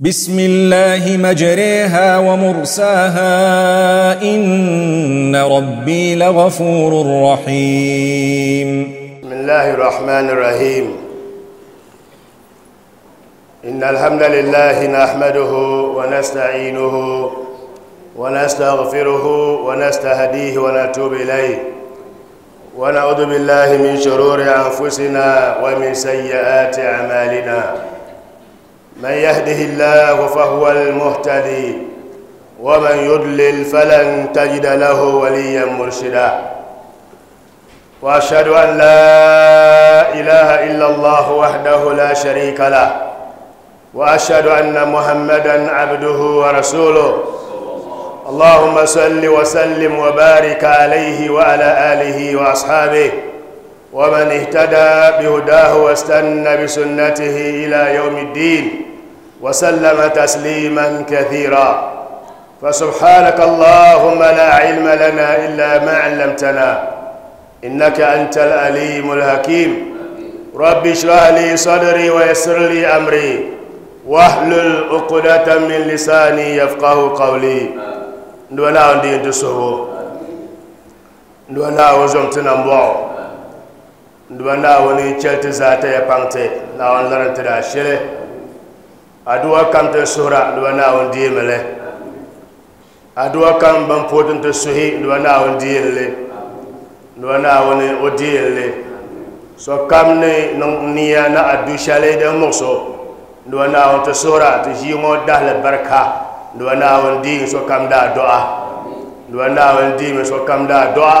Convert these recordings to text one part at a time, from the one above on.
بسم الله مجريها ومرساها إن ربي لغفور رحيم. بسم الله الرحمن الرحيم. إن الحمد لله نحمده ونستعينه ونستغفره ونستهديه ونتوب إليه. ونعوذ بالله من شرور أنفسنا ومن سيئات أعمالنا. من يهده الله فهو المهتدي ومن يضلل فلن تجد له وليا مرشدا. وأشهد أن لا إله إلا الله وحده لا شريك له وأشهد أن محمدا عبده ورسوله. اللهم صل وسلم وبارك عليه وعلى آله وأصحابه. ومن اهتدى بهداه واستنى بسنته إلى يوم الدين وسلم تسليما كثيرا. فسبحانك اللهم لا علم لنا إلا ما علمتنا إنك أنت العليم الحكيم. رب اشرح لي صدري ويسر لي أمري واحلل عقدة من لساني يفقه قولي. Ndona ndi ndusobo ndona wozom tinambo nduba naawuni chelti zaata ya paŋti naawuni larinti daa shili aduwa kam ti suhura nduba naawuni aduwa kam ban pootin suhi nduba naawuni diini li nduba o diini so kam ni niya na adu shɛli din muɣuso nduba naawuni ti suhura ti ʒiiŋɔ dahali barika nduba naawuni diini so kam daa do'a. Nduba naawuni diimi so kam daa do'a.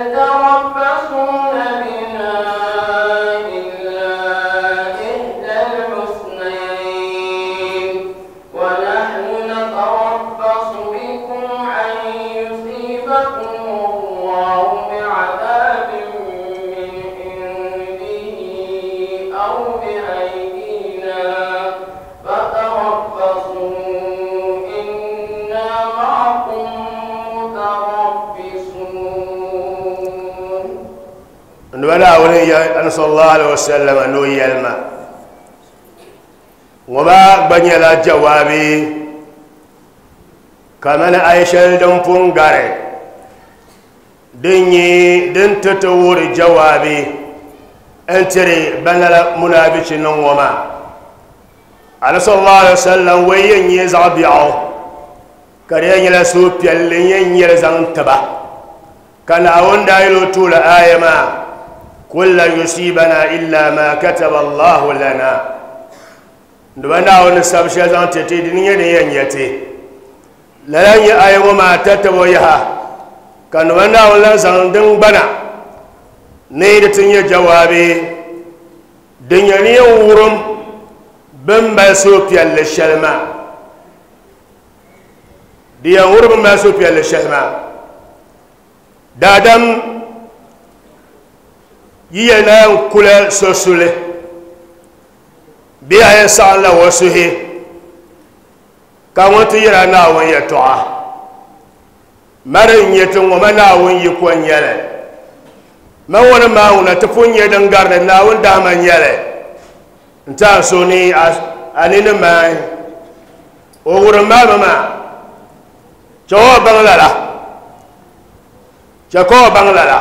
هل ìwọ́lá àwọn anasọ́lọ́wọ́ alẹ́wọ̀sẹ́lẹ̀mà ló yẹ ẹlmà wọ́n bá gbanyẹ̀lá jawabi. Kamar aishar don fungare. Don yi don tattawar jawabi. ‘yan tire banala munabicin nan wama anasọ́lọ́wọ́ alẹ́wọ̀sẹ́lẹ̀mà wayan yi zaɓi kare yela so pyalle yen yel zang taba. Kana wonda yelo tula ayama لن يصيبنا إلا ما كتب الله لنا yi ayo ma tatabo yaha kan wanda wani zan din bana ne da tun yi jawabe din ya ne wurin bin ba so fiyalle shalma diyan wurin ba so fiyalle shalma dadam yiye na yen kulɛ sosole bi a yen saɣam la wo ka ŋun ti yira naawun yɛtɔɣa mari n ti yi ko n ma wani ti din gari n so ni a ni ni maai. O wurim maami maa chɛ o baŋ lala chɛ ka o baŋ lala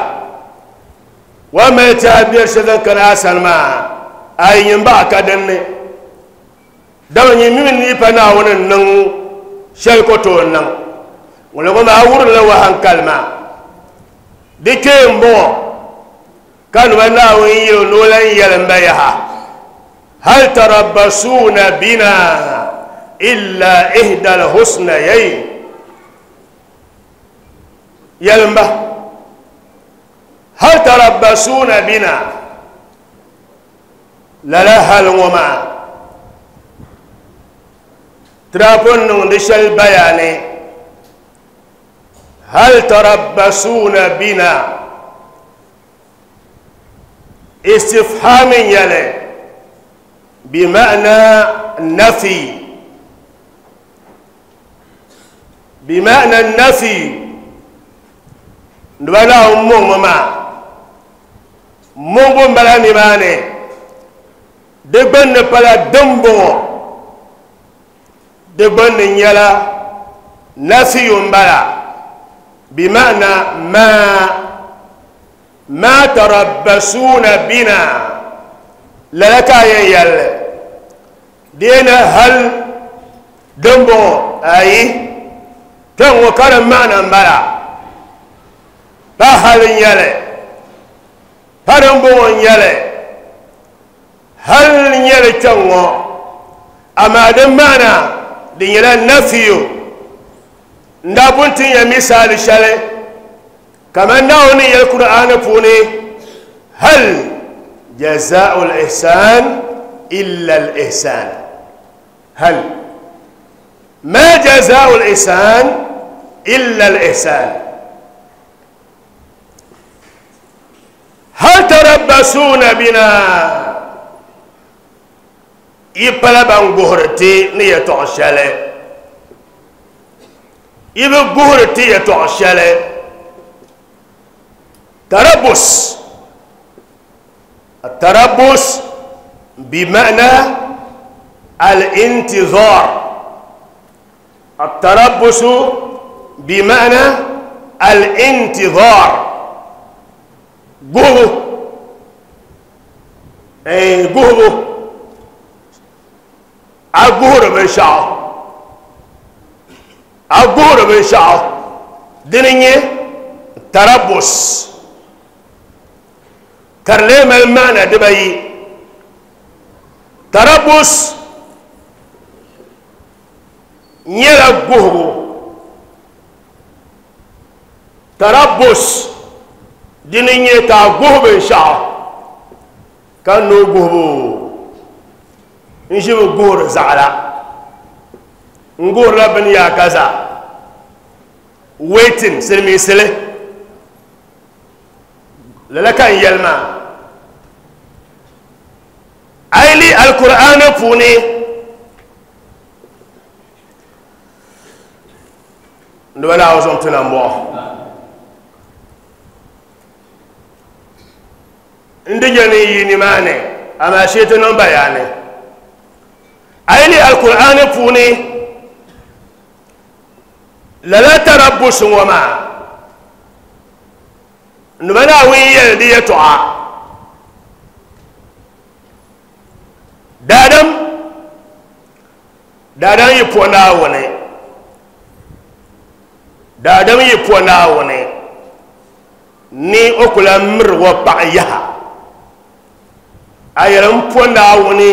wa mai ta biyar shirin kana salma a yin ba a kadan ne don yi mimin nifa na wani nan shaikoto nan wani kuma a wurin lawa hankalma dike yin bo kan wani awon yi nolan yalin baya ha hal tarabbasu na bina illa ihdal husna yalin ba هل تربصون بنا؟ للا هل وما ترابون نغدش البيان هل تربصون بنا؟ استفهام يلي. بمعنى النفي بمعنى النفي نبلا أمم ما مو بلا نماني دبن بلا دمبو دبن يلا نفي بلا بمعنى ما ما تربصون بنا لك يل دينا هل دمبو أي كان وكان معنى بلا فهل يل هرمبو يل هل يل كان أما هرم بو نيالي هل نيالي تنغو أما دم معنى دي نيالي نفيو. نابنتي يمسال شالي كما نعوني يا القرآن فوني. هل جزاء الإحسان إلا الإحسان؟ هل ما جزاء الإحسان إلا الإحسان؟ Ya to shale ibe guhuri ti ya tɔɣa shɛli tarabus التربص بمعنى الانتظار. التربص بمعنى الانتظار. قهو اي قهو اقهر بالشعر a gohori binshaɣu dini n nyɛ tarabus ka di lee dinin yi ta ka sha. Guhi binshaɣu ka noo guhibu n ʒi bi guhiri zaɣala n guhirila bini yaa ka za weetin silimiinsili lala alkur'ani puuni nobala wala o tunan tuna jɛ ni yi nimaani amaa shee ti niŋ bayaani ayili alkur'ani puuni lala tarabbus ŋɔ maa noba naawuni yɛli di yɛtɔɣa daadam daadam yi po naawuni daadam yi po naawuni ni o kula miri wa paɣa yaha a yɛli n po naawuni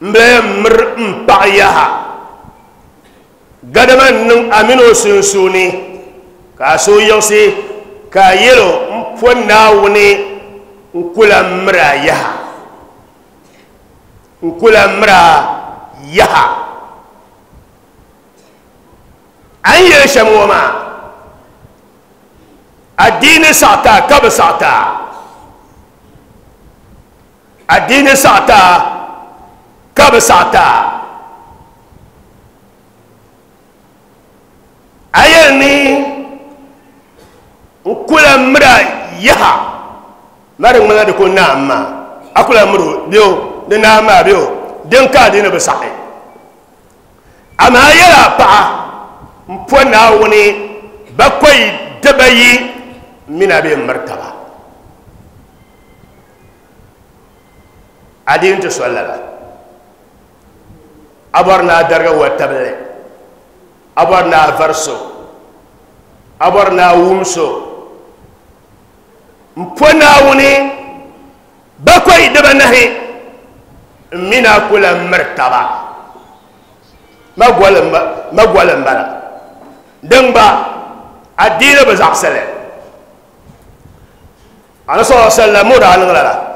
n bɛ miri n paɣa yaha gadama niŋ amino sunsuuni ka a so yiɣisi ka a yɛlo n po naawuni n kula mira yaha. N kula mira yaha. An yɛli shɛm ŋɔ maa addiini saɣata ka bi saɣata addinin sata kaba sata ayar ni nkula mra yaha. Lari ŋmana de ko naama akula mro bio de naama bio don ka addini bi sahi. Ama ayara paɣa n po naawuni ba koyi daba yi mina bin martaba wa tabili a bɔri naa vari so a bɔri naa wum so n po naawuni bakɔi dibanahi n mina kula miri taba ma gɔli n bala din gba addiini bi zaɣasili ana sɔlɔ sallam mu daa niŋla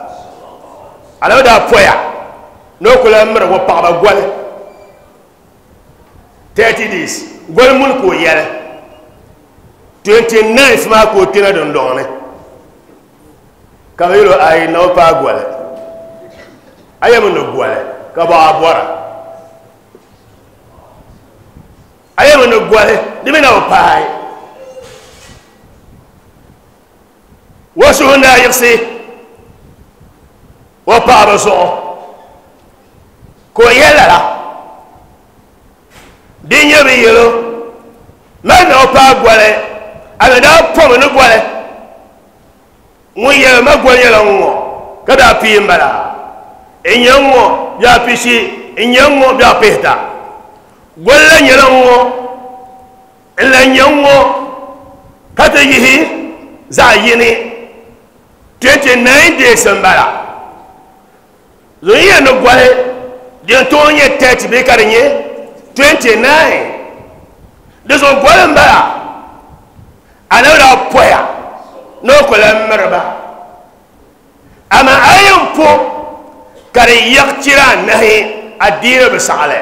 ala daa poya ni o kula mira ko paɣaba goli thirty days. Goli mun k'o yɛli twenty nine maa k'o tina din lɔŋni ka bi yɛlo ayi na o paa goli a yɛ mi ni goli ka bɔ a bɔra a yɛ mi ni goli di mi na o paayi wasu na yiɣisi o paɣaba zuɣu ka o yɛ lala di nyɛ bi yɛlo mali na o paa gɔli a mi daa pɔmi ni gɔli ŋun yɛli ma gɔli nyɛla ŋun ŋɔ ka daa pii n bala n nyɛ n ŋɔ daa pishi n nyɛ n ŋɔ daa pihita gɔli la nyɛla n ŋɔ n la nyɛ n ŋɔ ka ti yihi zaɣ yini 29 days n zuriya no gwahe den to nye 30 be kare nye? 29 de so gwahe mba. Ana ra poya no kola merba ama ayen po kare yakcira nahi adira be sale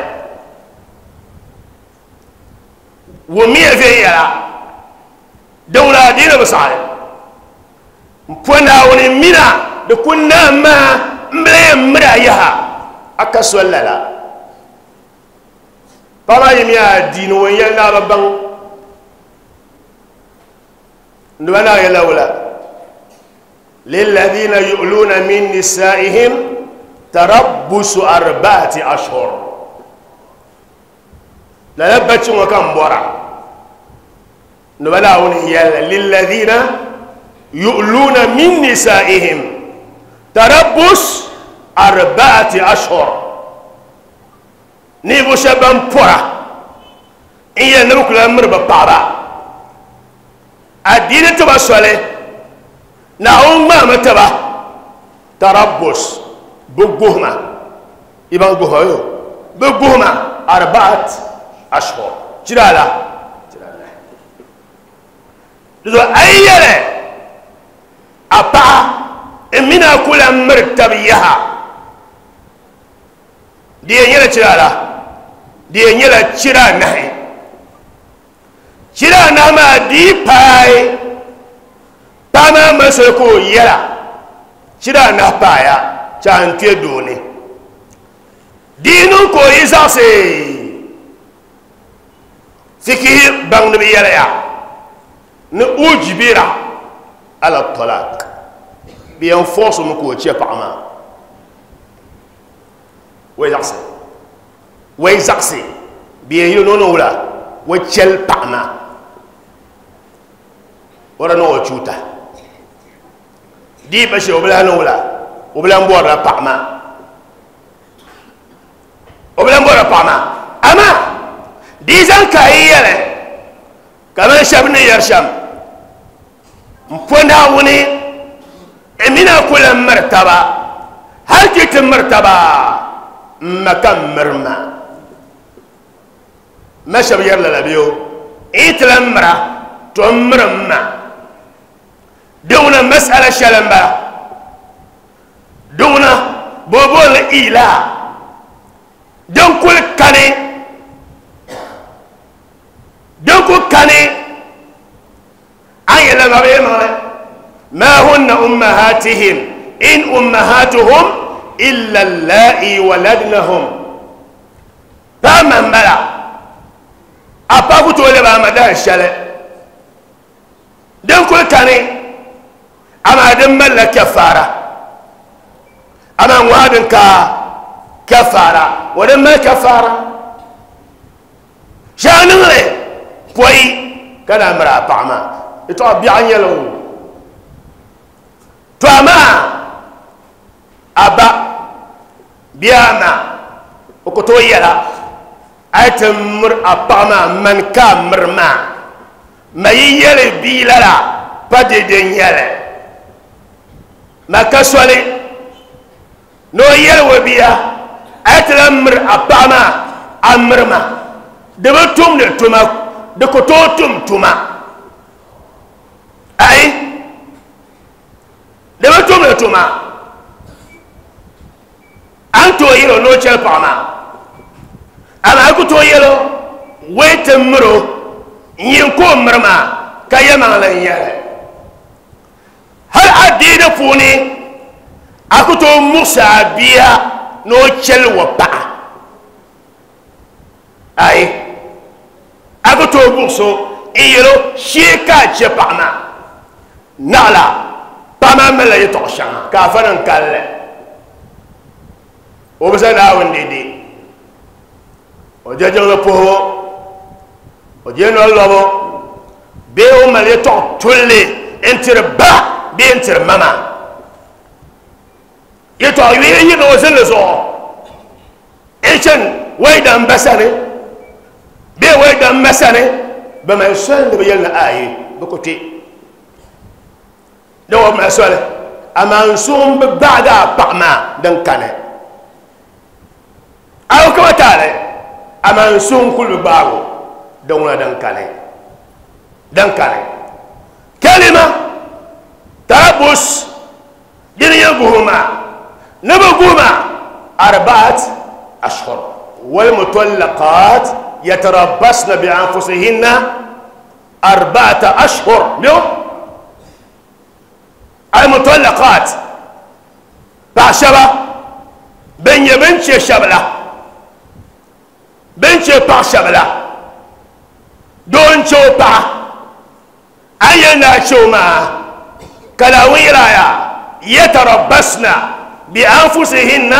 wo mi e fe yara dawla adira be sale mpona woni mina de kunna maa maa n bila yɛn miri a yaha a ka so lala paɣaba yi mi a diini ŋun yɛli naa bi baŋ ndiba naa yɛla wula للذين يؤلون من نسائهم تربص أربعة أشهر لا لبتش وكم برا نبلا للذين يؤلون من نسائهم تربص أربعة أشهر. نيبو شبان برا إيا نبكل أمر ببابا الدين تبا سولي نعوم ما متبا تربص. بقهما يبان قهوة بقهما أربعة أشهر. جرالا لذو أيّلة أبا mina kula miri tabiyaha deɛ nyɛla kyira la deɛ nyɛla kyira anahi kyira anahi maa dii paai paɣa maa mali soli ka o yɛla kyira anahi paaya kyɛ an kpe dooni dii niŋ ka ujibira. Ala tolak bɩ yan force n koo chia paɣa maa wa zaɣse wa zaɣse bɩ yan yɩl nono wula wa chɛl paɣa maa wara na wa chuuta dii ba shee o bi lahi ni wula o bi lahi bɔrila paɣa maa o bi lahi ama! Dii zaŋ ka yi yɛlɛ ka ni shɛba yɛrila la biyo n yi ti la n mira to n miri n ma دون مسألة شلمبا دون بوبول إيلا دون كل كاني دون كل كاني أي لما بيمغل ما هن أمهاتهم. إن أمهاتهم إلا اللائي ولدنهم. فما ملا أبغوت ولا ما دا الشلة. دم كل كاني أما دم ملأ كفارة. أما واحد كا كفارة. ودم ملأ كفارة. شانه لي كوي كلام رابع ما يتوب بعين يلو twama aba. Biama o ko to yɛla a yi ti miri a paɣa maa ka maa la pa dede n yele ma ka soli ni o yɛli o bia a la miri a paɣa maa a miri maa di tuma. Di ko tum tuma. Ai le ba tum le tuma an t'o yɛlɛ n'o cɛ paɣa ma ala a ko t'o yɛlɛ wei te miro nyin ko miri ka yɛmaŋli n yɛlɛ hali a diini puuni a ko t'o muɣisi a bia ni o chɛli wa paɣa ayi a ko t'o muɣisi n yɛlɛ ka a chɛ paɣa ma naɣala paɣa maa malila yɛtɔɣa shɛŋa ka a fa niŋ kalli o bi za naawuni deedee o je jiŋli puhibu o je noli lobu bee o mali yɛtɔɣa tulli n tiri ba bee n tiri mama yɛtɔɣa yɔya yina o zilli zuɣu n chani wai dan ba sani bee sani bi bi دو ما سوله أما انسوم بعدا بعما دن كان أو كما تعالى أما انسوم كل بارو دون دن كان دن كان كلمة. تابوس. دين يبهما نبغوما. أربعة أشهر. والمطلقات يتربصن بأنفسهن أربعة أشهر. ميو؟ المطلقات بعشرة. بن يبنشي شبلة. بنشي باع شبلة. دون شو باع أينا شو ما كلاويرايا يتربصن بأنفسهن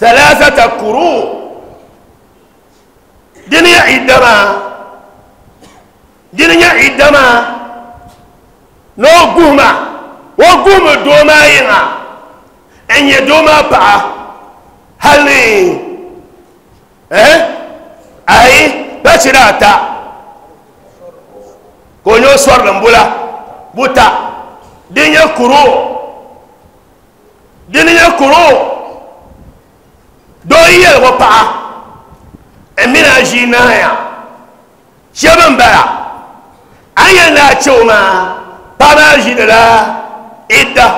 ثلاثة قروء dini ya idama dini ya idama n'o guhuma o guhuma dooma yiŋa n nyɛ dooma paɣa hali. Eh? Ayi? Shiri ata. Ka o nyɛ o sɔri din bula buta. Din nyɛ kuro dini nyɛ kuro doo yɛli o paɣa mina ʒi naaya shɛba n bala a yɛn na chɛo maa paɣa maa ʒi la idda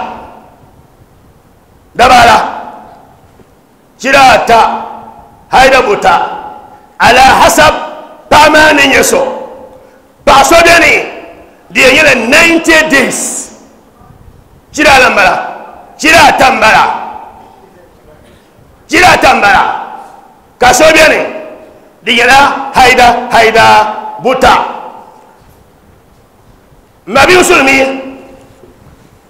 dabara cirata hayda buta ala hasab pamanin yeso paso deni diye yele 90 days. Cira lambara cira tambara cira tambara kaso beni diye la hayda hayda buta mabi usulmi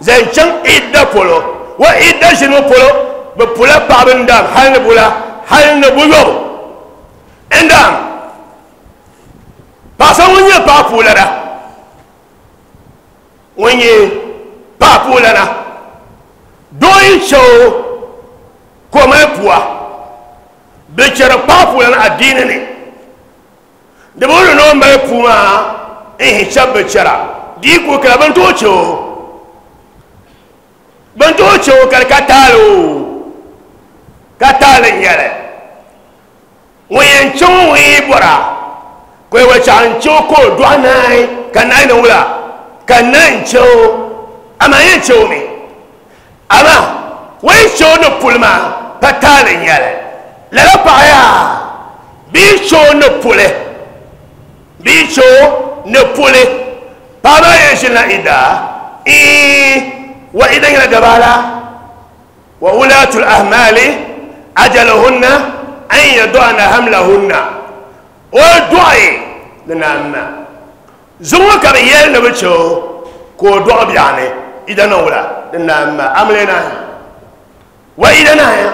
zaŋ chaŋ idda polo. Wa idda ʒini polo. Bi pula paɣaba n dam hali ni bula hali ni buyɔbu n dam paɣa so ŋun nyɛ paɣa puula na ŋun nyɛ paɣa puula na doo yi chɛo ko mali pua. Bi chɛri paɣa puula na addiini ni. Di bi wuli ni o mali puu maa n hi shɛbi bi chɛra dii ku kala bin tooi chɛ ban to cewa karka talo ka talin yare wayancin wayi bora. Kwai wace an ce ko duwanai kan na ina wula kan na in ce amma yin ce ne amma wai ce na pulma. Ta talin yare lalapa ya. Bi ce na pule. Bi ce na pule. Ba ba yin shi na ida. Ee وإذا جبالا وولاة الأهمال أجلهن أن يدعن هملهن ودعي لنا أما زمك بيال نبتشو كو دعا بيعني إذا نولا لنا أما أملنا. وإذا نعم. نايا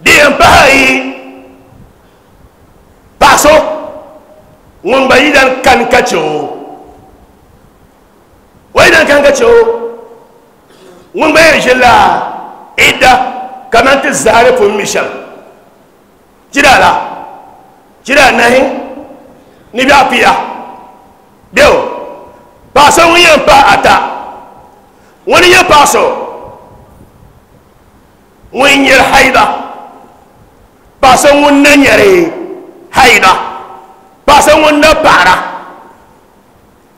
دي أمبهاي باسو. ومبايدا كان كتشو. wayna kanga cho ngumbe jilla oh, ida kamanti zare fo mishal jirala jira nahi ni bia pia beo paso wiyan pa ata wani ya paso wani yar haida. Ba paso wani yare haida. Ba paso wani para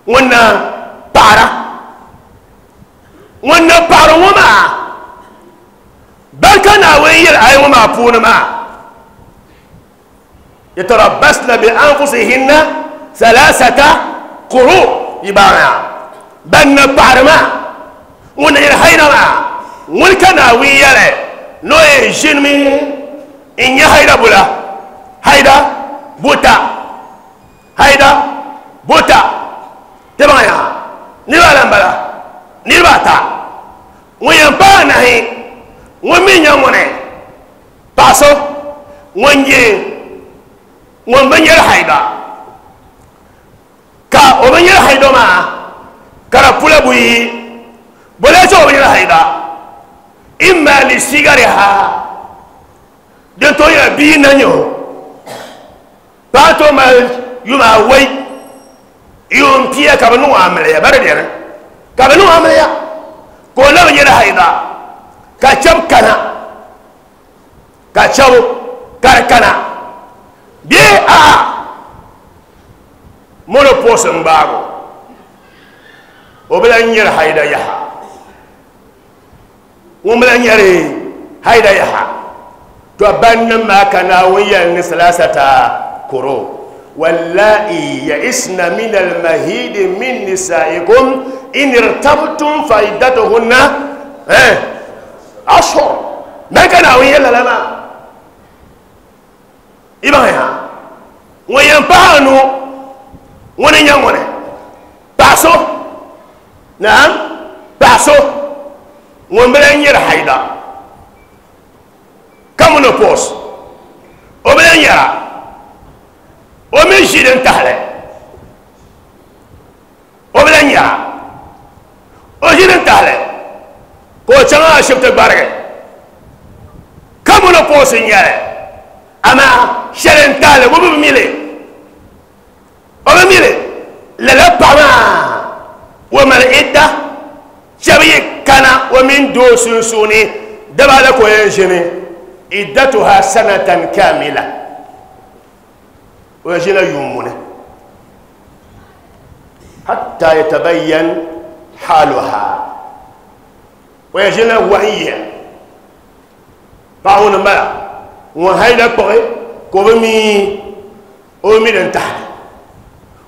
wani para ŋun ŋun na paɣari ŋɔ maa barika naawuni yɛli ayi ŋɔ maa puuni maa yatarabbasna bi anfusihinna salasata quru ibara ban na paɣari maa ŋun yɛli haida maa ŋuni ka naawuni yɛli n'o ye ʒini mi n nyɛ haida bula haida buta haida buta tɛbaŋ ya niriba ala n bala niriba ata ŋun pa anahi ŋun mi nyɛ ŋuni paɣa so ŋun nyɛ ŋun bi nyɛri haida ka o bi nyɛri haida maa ka di pula buyi bole ce o bi nyɛri haida imma li sigariha din to yɛ bii na nyɛ o paɣa ma yuma wai yun pia ka bi niŋ amiliya bari dɛni ka bi niŋ amiliya ka o labi nyɛri haida ka chɛb kana ka chɛb kari kana bee a monopos n baago o bila nyɛri haida yaha ŋun bila nyɛri haida yaha to ban nim maa ka naawun yɛli ni salasata kuro واللائي يئسن من المهيد من نسائكم إن ارتبتم فعدتهن eh, أشهر. ما كان أوين يلا لما إبا يا وينبانو ونينيامونه باسو. نعم. باسو. ومبلن ير حيدا. كم نبوس وبلن يرى ومن شيء تحله وبلن n tahali wo bi mili o bi mili lala paɣa maa wo mali idda shɛbi yi kana o mini doo sunsuuni daba la ko yɛn ʒini iddatuha sanatan kamila o yɛn ʒina yuumuni hatta yatabayyan حالها. ويجينا وهي باون ما وهي لا بوري كوبمي اومي دنتا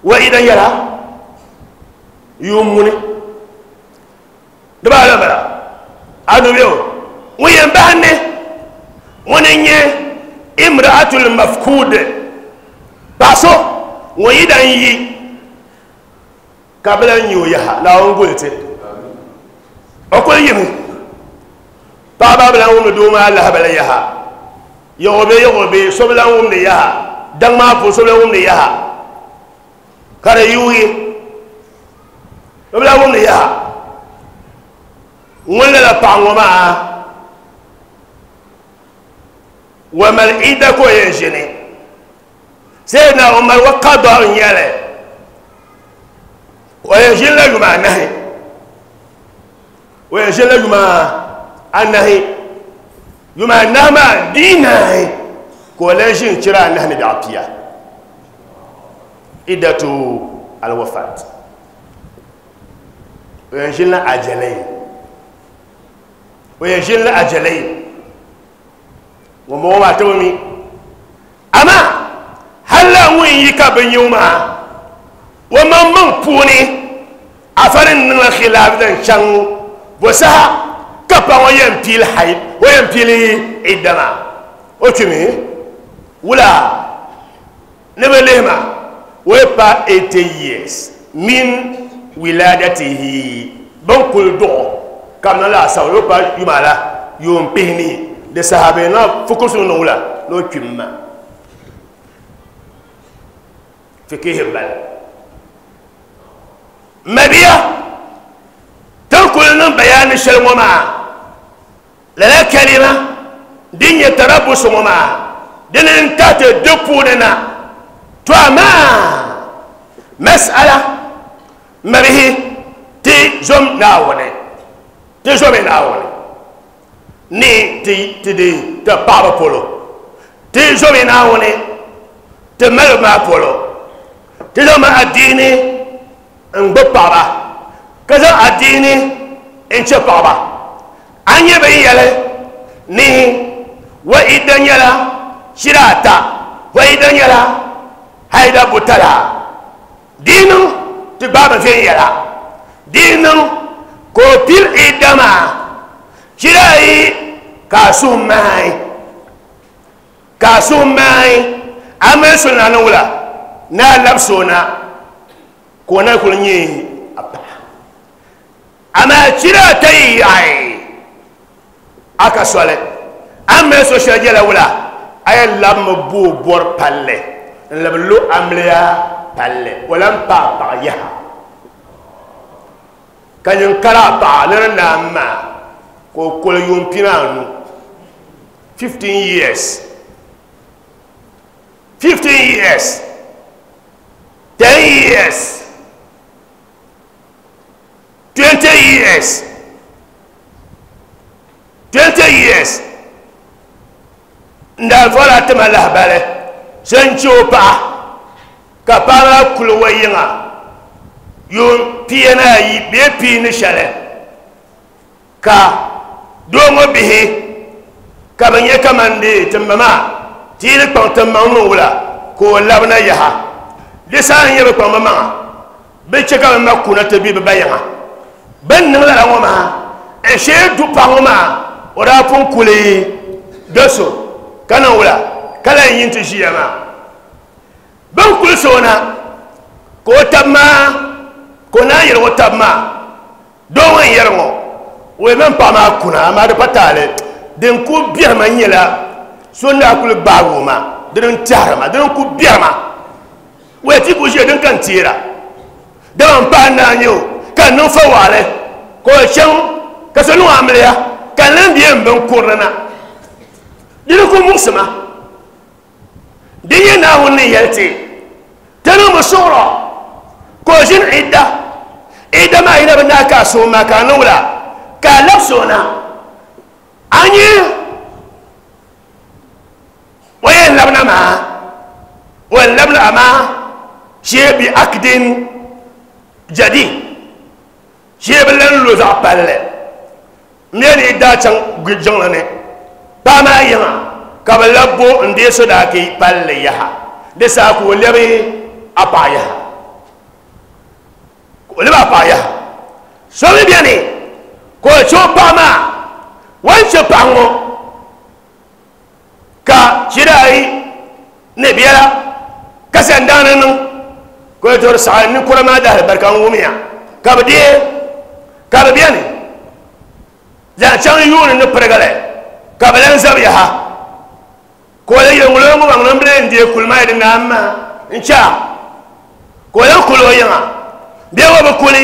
وإذا يرى يومني. دبا لا بلا. أدو يو وي باني وني امرأة المفقود. باسو. ويدان يي bala a nubio ŋun yɛn bahandi ŋuni n yaha guli ti o kuli yimi paɣaba bi lan wumdi doo yaha yaɣo be yaɣo be so bi lan wumdi yaha daŋ maa puuni so bi lan wumdi yaha ka di yuugi bi lan wumdi yaha ŋun lala paɣa maa wa mali ida ko yɛn ʒini seydina umar wa qada n o yɛn ʒini la yuma anahi o yɛn ʒini la yuma anahi yuma anahi maa diinahi ka o lan ʒini chira anahi ni bɛɣu pia idatu alwafat o yɛn waman man puuni afarin niŋa khilaafita shaŋ bo saha ka pa ŋo yɛn piili hayi wo yɛn piili idama o tumi wula ne be lehima wo ye pa 80 years min wiladatihi ban kuli dɔgɔ kamina la asawo yo pa yumala yon pihini de sahabe na fokusu na wula n'o tumi ma fikihim bala mabiya tan kuli niŋ bayani shɛli ŋɔ maa lala kalima din nyɛ tarabusi ŋɔ maa dini n tahiti di puuni na to amaa masala mabihi ti zom naawuni ti zomi naawuni ni ti ti di ti paɣaba polo. Ti zomi naawuni ti mali maa polo. Ti zomi adiini n gbubi paɣaba ka zaŋ addiini n chɛ paɣaba a nyɛ bin yɛli ni wa idda nyɛla shira ata wa idda nyɛla haida butala diinu ti baaba viɛn yɛla diinu ko pil idda maa shira yi ka a suhum maai ka a suhum maai a mali so na ni wula na a labisona ko kona kul nye apa ama chira tai ai. Aka sole amme so shaje la wala ay lam bo bor palle. Lam lu amliya palle. Wala pa pa ya. Kanyin kala pa na na ma. Ko kol yum pinanu 15 years. 15 years. 10 years. 20 years. 20 years. Nda fɔra tima lahabali sẽn chɛ o paɣa ka paɣa maa kuli wa yiŋa yʋʋm pia ni ayi bee pii ni shɛli ka doo ŋɔ bihi. Ka bi nyɛ kamandi timba maa tiili kpaŋ timmaŋ ni wula. Ka o labi na yaha. Di saa n nyɛ bi kpaŋ bi maŋa bi chɛ ka bi ma kuna ti bi bi ba yiŋa bin niŋ lala ŋɔ maa n shee du paɣa ŋɔ maa o daa pun kuli do so ka niŋ wula ka la yin ti ʒiya maa bin kuli soona ka o tabi maa ka o yɛrigi o tabi maa doo ŋɔ n yɛri ŋɔ o ye min paɣa maa kuna amaa di pa taali din ku biɛrima nyɛla so n daa kuli gbaagi o maa dinin tɛhirima dinin ku biɛrima o ye ti ku ʒiya din kan teera dama n paɣa naa nyɛ o ka niŋ fa waɣali ka o chaŋ ka so niŋ amiliya ka n lan biɛ n bin kurili na. Dini ku muɣusima di nyɛ naawuni ni yɛli ti ti niŋ bi suɣurɔ ka o idda. Idda maa yina bi ka a sooi maa ka a niŋ wula ka a labi soona a nyɛ o yɛn shee bi lan lo zaɣ palli mɛ ni idda chaŋ jiŋli ni paɣa maa yiŋa ka bi labi bo n deei so daa ki palli yaha. Di saa ka o lɛbi a paɣa yaha. Ka o lɛbi a paɣa yaha. So mi biɛni ka o chɛ o paɣa maa wan chɛ paɣa ŋɔ ka shiri ayi ni biɛla ka sɛn daani niŋ ka o tori saɣa ninkura maa dahali barika n wumiya ka bi deei ka bi biɛni zaŋ chaŋ yuuni ni pirigili ka bi lan zabi yaha ka o lan yɛ ŋulo ŋo maŋ nan bile n deei kuli maa yɛli naan maa n cha ka o lan kuli? O yiŋa bia ŋo bi kuli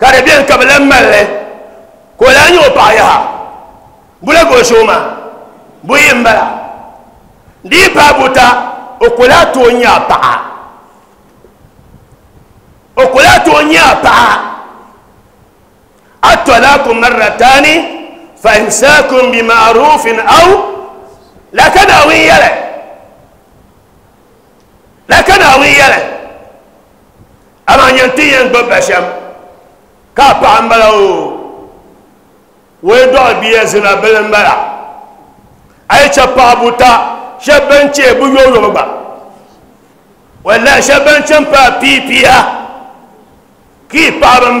ka di biɛni ka bi lan malli ka o lan nyɛ o paɣa yaha bula ka o so maa bu yi n bala? Dii paa buta o kuli a tooi nyɛ a paɣa o kuli a tooi nyɛ a paɣa الطلاق مرتان فإمساك بمعروف أو لا كداوي يلا. لا كداوي يلا. أما ينتي ينبب بشم كابا عمبلو ويدو بيا زنا بلنبلا أي شابا بوتا. شابن شي بيو يوبا ولا شابن شمبا بي بيا كي بابن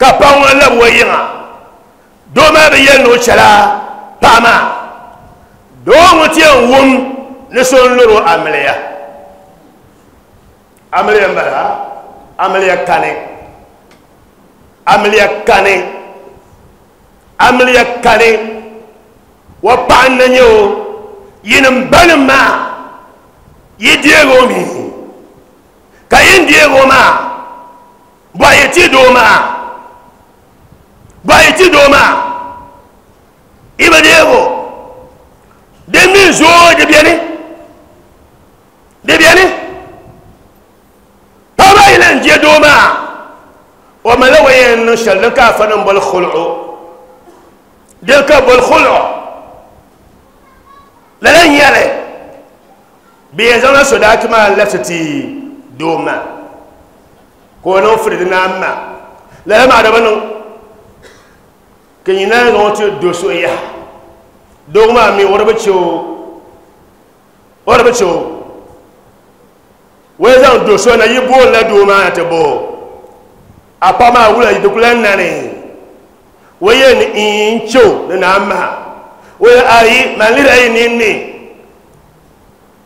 ka paɣa ŋɔ labi wa yiŋa. Doo maa bi yɛli ni o chɛla paɣa maa. Doo ŋɔ ti yɛn wum ni so n loro amiliya. Amaliya n bala amaliya kane amaliya kane amaliya kane wa paɣa n na nyɛ o yin n bani maa. Yi deego mi ka yin deego maa. Bɔhi ti doo maa gwaiti doma. Ibe dewo de min zo de biani de biani tama ilan je doma. O malawa yen shallan ka fanan bal khul'u. Del ka bal khul'u. Lalan yale bi zama so da kuma lafati doma. Ko non fridina amma lalan ma. Da banan kenyina nga wɔn ti doso ya dogma mi wɔde bɛ kyew wɔde zan doso na yi bɔɔl la do ma ti bɔ a pama a wula dukula nani. Wɔn yɛ ni in kyew ne na ma wɔn yɛ ayi ma lera yi ni ni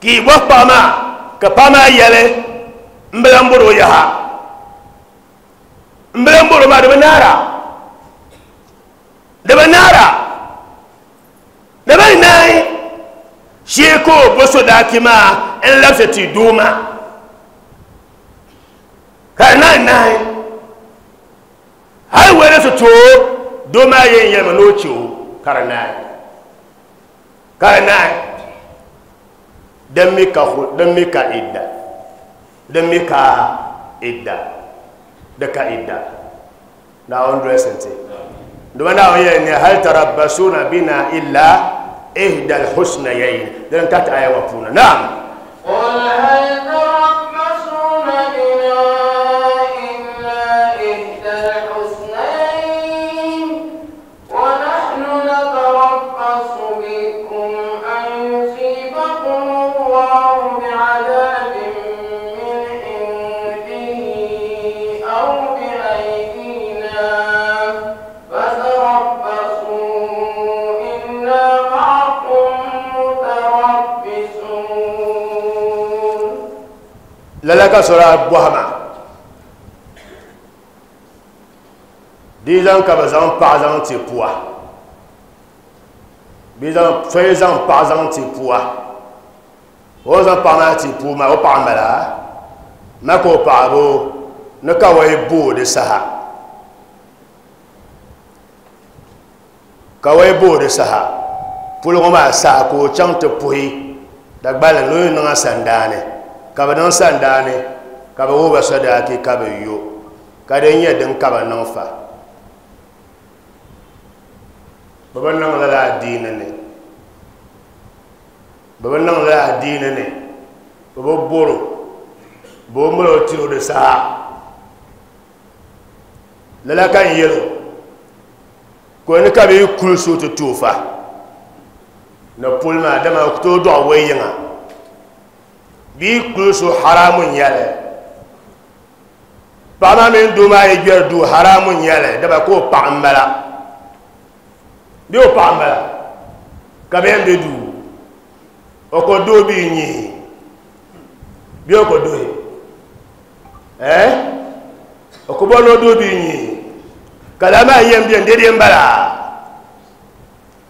k'i bɔ pama ka pama yɛlɛ n bɛ n bɔr'o ya. Ha n bɛ n ma de bɛ. daga nara. Daga yi shi ko boso da ake ma in lafsa ti doma ka nai nai. Har wani su to doma yin yamma noci o kara nai. Kara nai. Don mika don mika idda. Don mika idda. Da ka idda. Na 100 centi. دونا هي هل تربصون بنا إلا اهدى الحسنيين؟ دونا تات آية وفونا. نعم. قل هل تربصون بنا lala ka sɔrɔ a bɔhama. Dii zaŋ ka bi zaŋ paɣa zaŋ ti puwa. Bii zaŋ so ye zaŋ paɣa zaŋ ti puwa. O zaŋ paɣa maa ti puu maa o paɣa mala. Ma ka o paɣabo ni ka wai booi di saha. Ka wai booi di saha. Puligi maa saha ka o chaŋ ti puhi. Dagbali ni o niŋa sandaani ka bi niŋ sandaani ka bi wuba sodaaki ka bi yo. Ka di nyɛ din ka niŋ fa. Bi bi niŋ lala adiini ni. Bi bi niŋ lala adiini ni. Bi boro. Bi bi mali o tiri di saa lala kan yɛlo ko ni ka bi yi kuli so ti puli maa dama ku tooi dɔɣi wai yiŋa b'i kun su haramu yɛlɛ paɣaba mini doo maa ye gbɛri duu haramu yɛlɛ daba k'o paɣa n bala bee o paɣa n bala ka bɛ yɛn bɛ duu o ko doo b'i nyii bee o ko doo ye ɛɛ o ko bɔlɔ doo b'i nyii kalama yɛn bɛ yɛn deede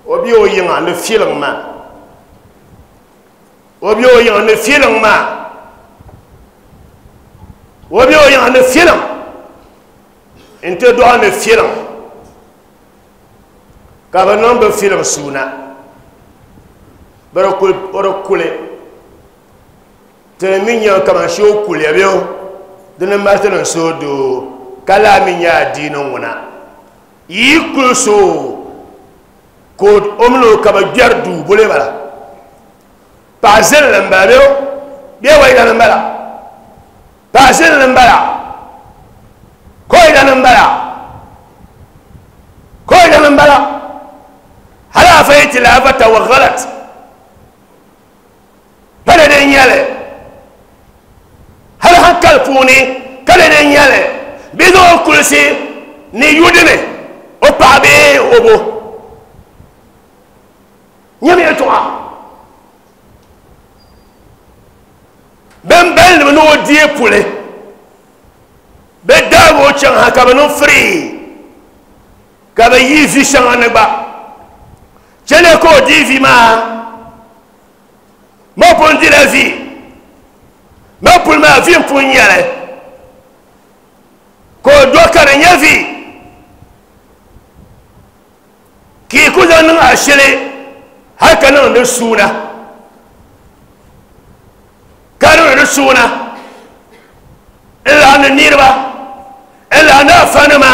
o bi o yiŋa ni fiiliŋ maa. obi o yɛŋ le fieleŋ maa obi o yɛŋ ne fieleŋ n te dɔɔ le fieleŋ ka ba nɔŋ ba fieleŋ suuna bara kuli bara kuli tene mi nyɛ kama shi o kuli ya biyo dini ma tene so do. Kala mi nyɛ a diini ŋuna yi kuli so. Ko o mino ka ba gbɛri duu bole bala. Paɣa zilli n bala beo bee waigani n bala paɣa zilli n bala koigani n bala koigani n bala hali afa yi ti laafa tawaghalat pala din nyɛli hali hankali puuni kala din nyɛli bee zaŋ o kulisi ni yudini o paɣa bee o bo nyɛmi yɛltɔɣa ben bɛlli bi ni o die puli bi daagi o chaŋ ha ka bi niŋ firi ka bi yi vi shɛŋa ni gba kyɛlɛ ka o di vi maa ma pun dila vi. Ma puli maa vi n pun nyɛli ka o do ka di nyɛ vi. Kii ku zaŋ niŋ ashili hali ka niŋ di suuna ka niŋ di suuna n laɣindi niriba n laɣindi afa nima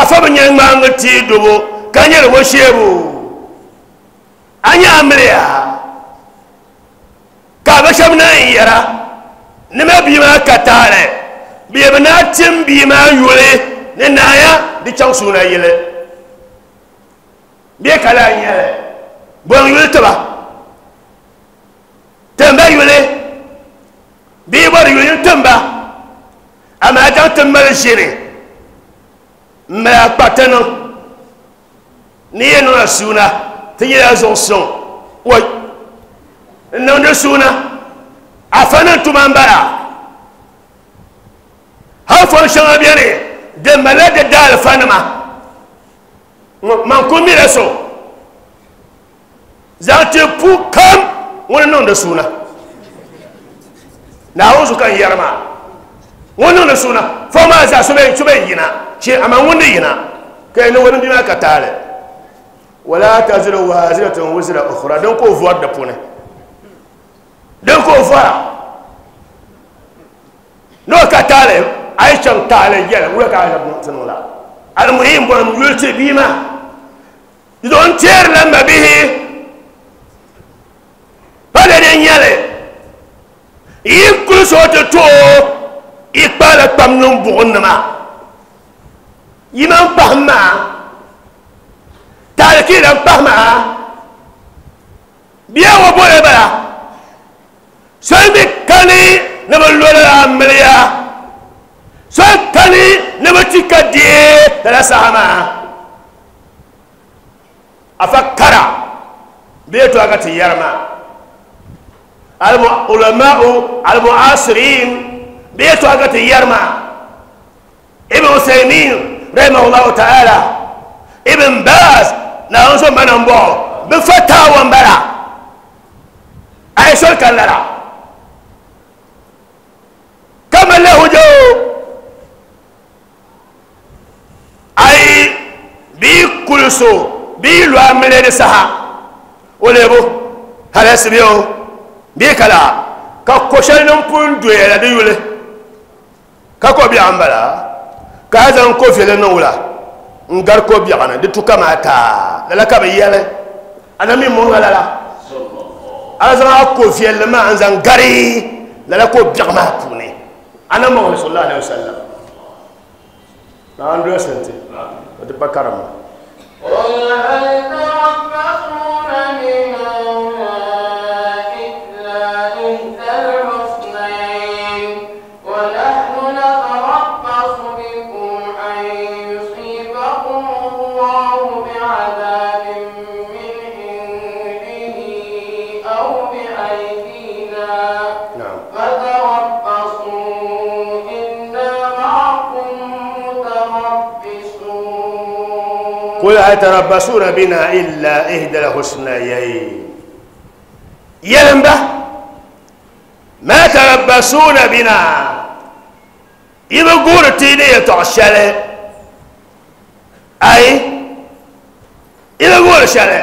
afa bi nyɛ ŋmaangi tii dobo ka nyɛli wo sheebu a nyɛ miliya ka bi shɛba naan yɛra nima bii maa ka taali bi bi naa tim bii maa yuli ni naaya di chaŋ suuna yili bee ka laa nyɛli bɔŋ yuli tiba timba yuli bii bɔri yuli timba amaa daŋ ti mali ʒini n mali akpata niŋ ni yɛ niŋla suuna ti nyɛla zuɣu suŋ wai n niŋdi suuna afa niŋ tuma n bala hafon shɛŋa bɛni di malila di daalifa nima man mi la so zaŋ ti pu kam wani nan da suna. Na hausu kan yarma. Wani da suna. Fama za su bai cubai yina ce a man wani yina kai ne wani dina ka tare. Wala ta zira wa zira ta tun wuzira ukura don ko fuwar da pune. Don ko fuwara no ka tare. A yi can tare yana wula ka aishan tunula almuhim bon yulce bima don tiyar lamba bihi. Nyɛli yi kuli so ti to i kpaala kpam niŋ buɣum nima yi man paham maa taali kiilan paham maa biya wa bole bala soy mi kani ni bi lola miliya soy kani ni bi ti ka die dala sahama afa kara biya to aga ti yarma ulama'u almu'asirin biya to aga ti yarma ibn usaymin rahimahullahu ta'ala. Ibn baz na an so manan bo bi fatawan bara ay sol kallara kama lahu jo. Ay bi kulso bi lo amele de saha. Olebo halas biyo bi kala ka koshal nan pun doyela de yule ka ko bi ambala ka zan ko fele nan wula ngar ko bi ana de tukama ta la ka bi yele ana mi mo ngala la ala zan a ko fele ma an zan gari la ko bi ma pune ana mo sallallahu alaihi wasallam na ando sente de bakarama قل هل تربصون بنا متربصون قل هل تربصون بنا إلا إحدى الحسنيين يلمبه ما تربصون بنا. يبقول تيني يتعشل أي؟ يبقول شل.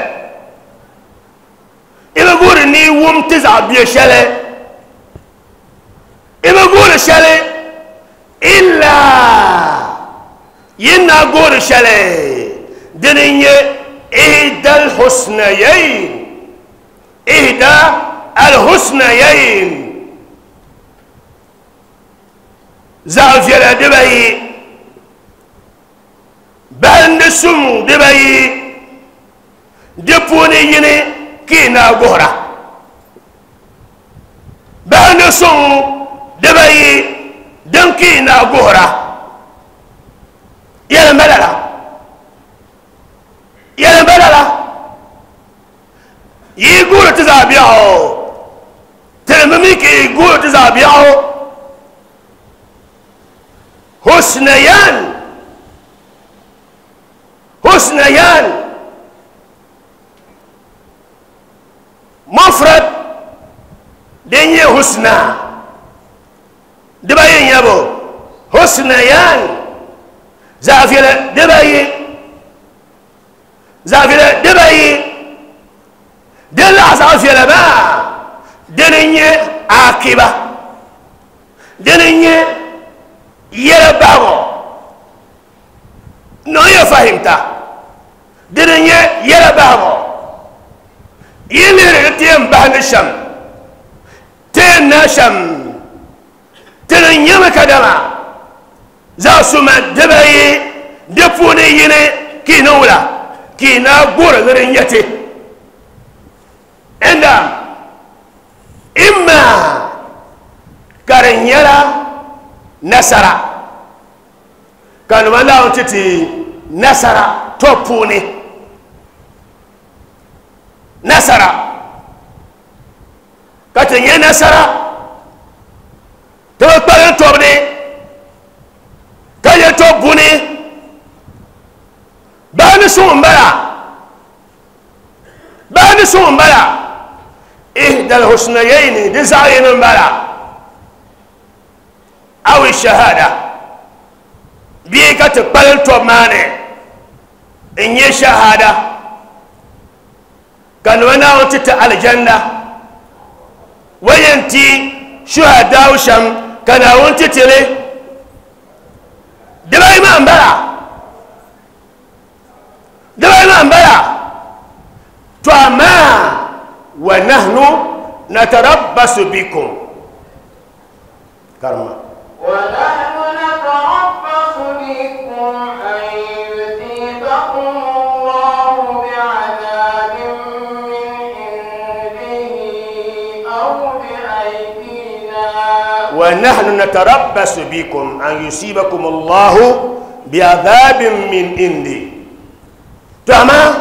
يبقول إني وم تزع بيشل. يبقول شل. إلا ينا قول شل. دنيا إهدى الحسنيين إهدى الحسنيين. زعف يلا دبي بند سم دبي دبوني يني كينا غورا. بند سم دبي دم كينا غورا. يلا ملالا. Yɛlɛ bɛda la yi guuri ti zaa biɛɣu tilimi mi ka yi gu الرابع حسنيان حسنيان مفرد. دنيا حسنى دباين يابو حسنيان زافيلا دباين زافيلا دباين دلا زافيلا زافي دبي. دلا زافي لبا. دنيني عاقبة دنيني يلبابو نو يفهمتا دنيني يلبابو يلي رتيم بعد الشم. تينا شم تنيني مكدما زاسوما دبي. دفوني يني كينولا. kina gora garin yace. Inda imma garin yara nasara. Kanuma lawon titi nasara topu ne. Nasara. Katin yi nasara ta wakparin tobu ne. Kayyar tobu ne. bani so n bala baa so n bala ihda alhusnayaini di zaɣ yini n bala awi shahada. Bi ka ti kpali tobu maani n nyɛ shahada. Kanuwa na naawun ti ti alijanda wa yɛn ti shuhadawu shɛm ka naawun ti tili n bala to amma wa nahnu natarabbasu bikum karma ونحن نتربص بكم أن الله بعذاب من عنده أو بأيدينا. ونحن نتربص بكم أن يصيبكم الله بعذاب من تما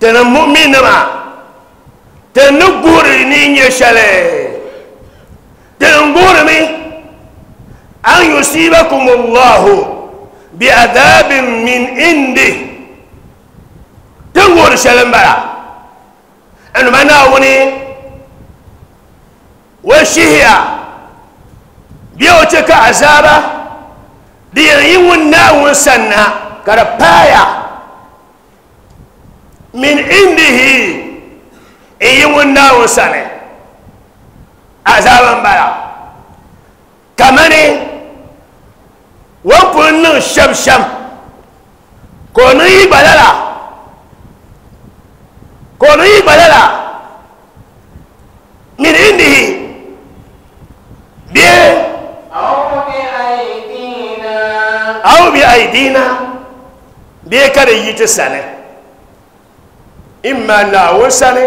تنا مؤمن ما نين يشالي تنقور مي أن يصيبكم الله بعذاب من عنده تنقور شلم بلا أنا ما ناوني ce ka azaba? Da yayin wannan sanna? Karfaya min indihi in yi wannan sanne azaban bara kamar ne wakun nan sham-sham ko ni yi balala ko ni yi balala min indihi biye أو بأيدينا aw bi aidina be kada yi ta sane imma na won sane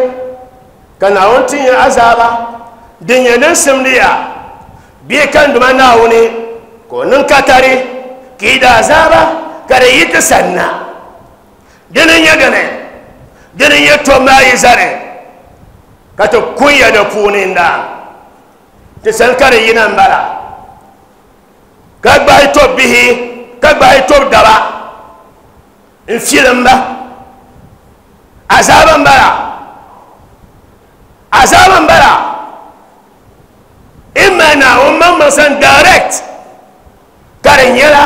kana won tin ya azaba din ya nan simliya be kan duma na woni ko nan katare ki da azaba kada yi ta sanna. Dinin ya gane dinin ya to mai zare kata kunya da punin da ta san kada yi nan bara. Ka gbahi tob bihi ka gbahi tob daba n filim ba. asaban bara. Asaban bara. Ima na umman masan direct. Karin yala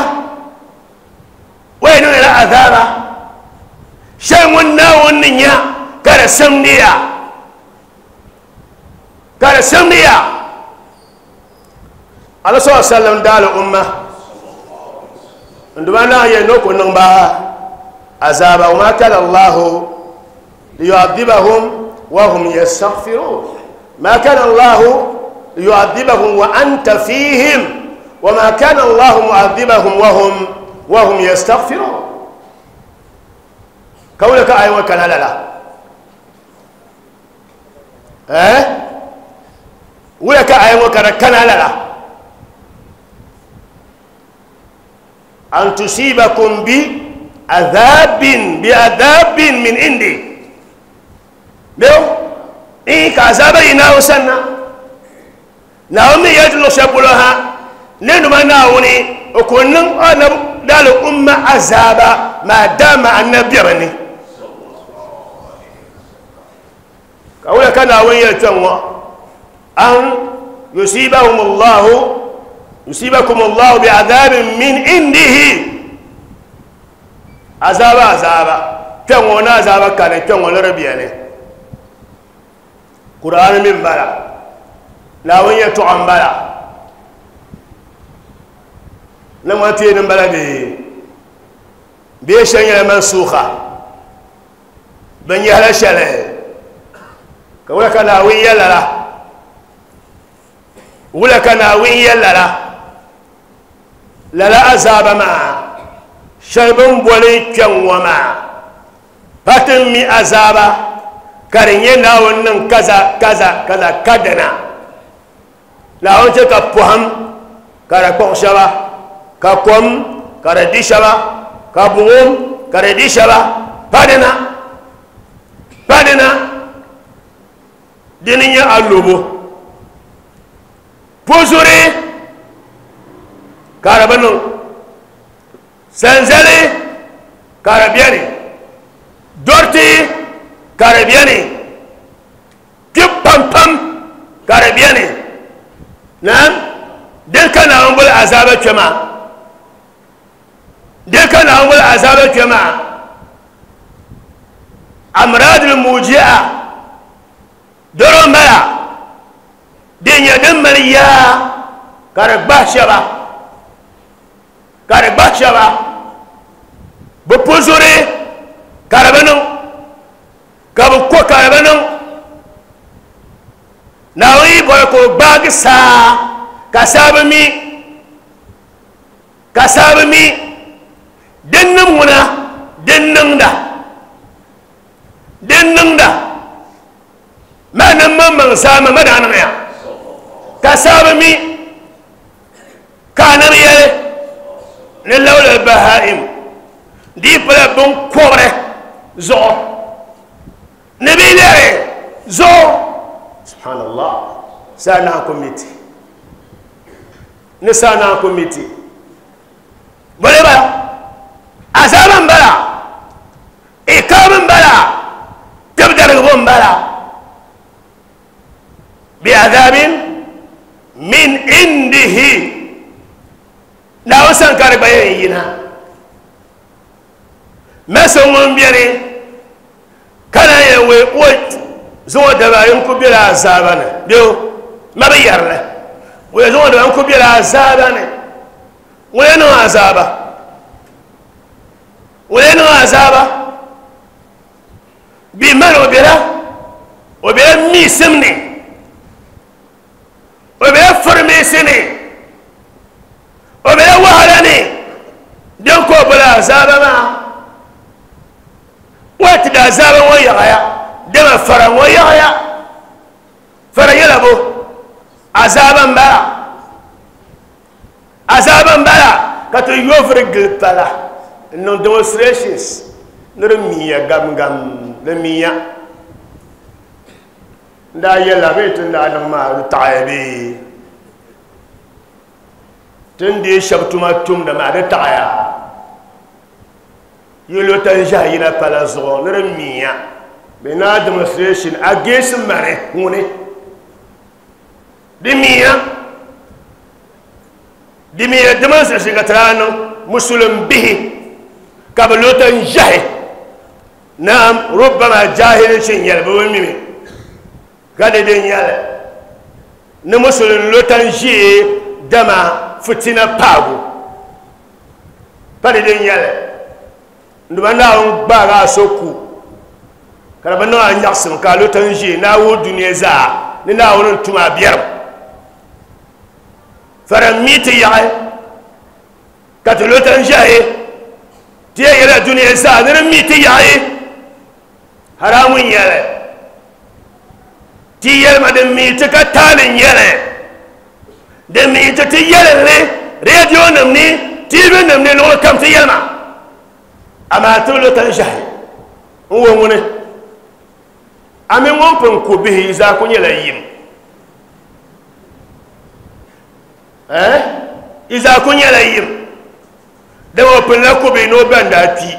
wai nuna na azaba. Shan wannan wannan ya. Kare samniya kare samniya alasọ sallam dalu umma. Nduma na ye noko nan ba azaba. Wa ma kala allahu ليعذبهم وهم يستغفرون. ما كان الله ليعذبهم وأنت فيهم وما كان الله معذبهم وهم وهم يستغفرون. كونك أيوة اي وكان لا لا. إيه؟ ولك أيوة اي وكان كان لا لا. أن تصيبكم بعذاب بعذاب من عندي. meu in kazaba ina usanna naomi yadlu shabulaha nenu mana wuni okunnin anab dal umma azaba ma dama annabiyani kawai kana wani yatanwa an yusibahumullahu yusibakumullahu bi'adabin min indihi. Azaba azaba. Kyanwa na azaba kane kyanwa larabiya ne قرآن من بلا. لا وين يتعم بلا. لما تين بلا دي بيشان يا منسوخة. بني على شلة. كولا كان وين يلا لا. ولا كان وين يلا لا. لا لا عذاب ما. شربن بولي كان وما. فاتن مي عذابه karin karenye lawon nan kaza kaza kaza kadana. Lawon ce ka puham kara kwanshaba ka kwam kara dishaba ka buwum kara dishaba padana padana. Dinin ya allobo pusuri kara banin sanzali kara biyari dorti ka di biɛni kpi pampam ka di biɛni naam din ka naawuni boli azaaba kpɛ maa din ka naawuni boli azaaba kpɛ maa amradul muji'a doro n bala din nyɛ din mali yaa ka di gbahi shɛba ka di bi ko ka di bi niŋ naawuni yi bɔri ko gbaagi saa ka saabi mi ka saabi mi din niŋ ŋuna din niŋda din niŋda ma niŋ maŋ maŋ saama ma daa niŋ ya ka saabi mi ka a niŋ yɛli ni lawla baha'im dii pala binkɔbiri zuɣu ni komiti ni saa naa komiti bole bala azaba n bala ikaam n bala tibdarigibu n bala biadabin min indihi naawun san kari gba yen yina mɛso ŋun biɛni kana yɛn we wo zuŋɔ daba yin ku biɛla azaaba ni beo ma bi yɛrili we zuŋɔ daba yin ku biɛla azaaba ni ŋun niŋ azaaba ŋun niŋ azaaba bi mani o biɛla o biɛla miisim ni o biɛla firimiisi ni o biɛla wahala ni din ko bala azaaba maa waati da azaba pala n niŋ demonstrations ni di miya gamgam di miya n daa yɛla bee ti n daa niŋ maa di taɣaya bee ti n dee shɛbi tuma tumda maa di taɣaya yolo tan ʒɛhi yina pala zuɣu ni di miya bɛ na demonstration a geesi mani ŋuni di miya di miya demonstration ka tara niŋ musulum bihi. Ka bɛ lo tan ʒɛhi naam jahili bi mimi ka di ni lo tan dama fitina paagu pa di noba naawuni gbaaga a so ku ka di bi niŋ a nyaɣasim ka a lo tan ʒee naa wuhi duniya zaa ni naawuni n tuma a biɛrim faran mi ti yaɣi ka ti lo tan ʒɛhi ti yɛn yɛla duniya zaa ni di mi ti yaɣi haramun yɛli ti yɛlima din mi ti ka taalin yɛli din mi ti ti yɛlinli reediyo nim ni tiivi nim ni luɣuli kam ti yɛlima amaa tibili tan ʒɛhi n wo ŋuni a mi bihi zaa yim. Eh? Ku nyɛla yim. Dama o pinila kubi ni o bɛn daa kpi